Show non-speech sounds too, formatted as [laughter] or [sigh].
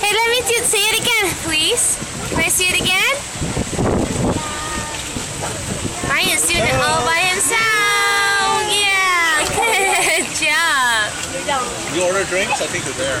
Hey, let me do, say it again, please. Can I see it again? Ryan's doing it all by himself. Yeah, [laughs] good job. You order drinks? I think they're there.